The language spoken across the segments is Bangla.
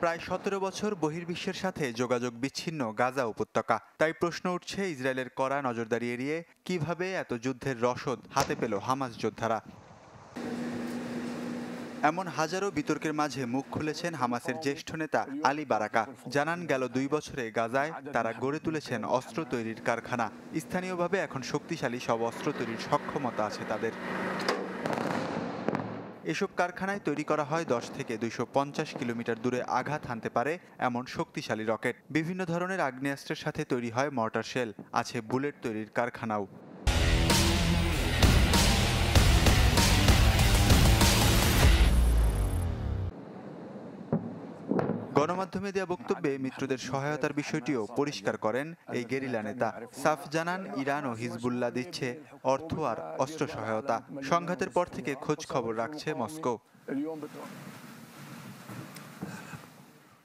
প্রায় সতেরো বছর বহির্বিশ্বের সাথে যোগাযোগ বিচ্ছিন্ন গাজা উপত্যকা। তাই প্রশ্ন উঠছে ইসরায়েলের কড়া নজরদারি এড়িয়ে কীভাবে এত যুদ্ধের রসদ হাতে পেল হামাস যোদ্ধারা। এমন হাজারো বিতর্কের মাঝে মুখ খুলেছেন হামাসের জ্যেষ্ঠ নেতা আলী বারাকা। জানান, গেল দুই বছরে গাজায় তারা গড়ে তুলেছেন অস্ত্র তৈরির কারখানা। স্থানীয়ভাবে এখন শক্তিশালী সব অস্ত্র তৈরির সক্ষমতা আছে তাদের। এসব কারখানায় তৈরি করা হয় দশ থেকে দুইশো পঞ্চাশ কিলোমিটার দূরে আঘাত হানতে পারে এমন শক্তিশালী রকেট। বিভিন্ন ধরনের আগ্নেয়াস্ত্রের সাথে তৈরি হয় মর্টার শেল, আছে বুলেট তৈরির কারখানাও। গণমাধ্যমে দেওয়া বক্তব্যে মিত্রদের সহায়তার বিষয়টিও পরিষ্কার করেন এই গেরিলা নেতা। সাফ জানান ইরান ও হিজবুল্লাহ দিচ্ছে অর্থ আর অস্ত্র সহায়তা। সংঘাতের পর থেকে খোঁজ খবর রাখছে মস্কো।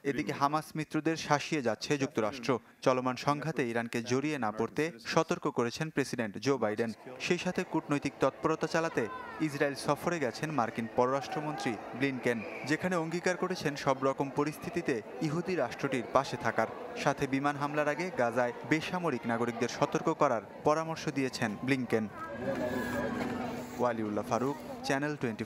এদিকে হামাস মিত্রদের শাসিয়ে যাচ্ছে যুক্তরাষ্ট্র। চলমান সংঘাতে ইরানকে জড়িয়ে না পড়তে সতর্ক করেছেন প্রেসিডেন্ট জো বাইডেন। সেই সাথে কূটনৈতিক তৎপরতা চালাতে ইসরায়েল সফরে গেছেন মার্কিন পররাষ্ট্রমন্ত্রী ব্লিনকেন, যেখানে অঙ্গীকার করেছেন সব রকম পরিস্থিতিতে ইহুদি রাষ্ট্রটির পাশে থাকার। সাথে বিমান হামলার আগে গাজায় বেসামরিক নাগরিকদের সতর্ক করার পরামর্শ দিয়েছেন Blinken Waliullah Faruk, channel twenty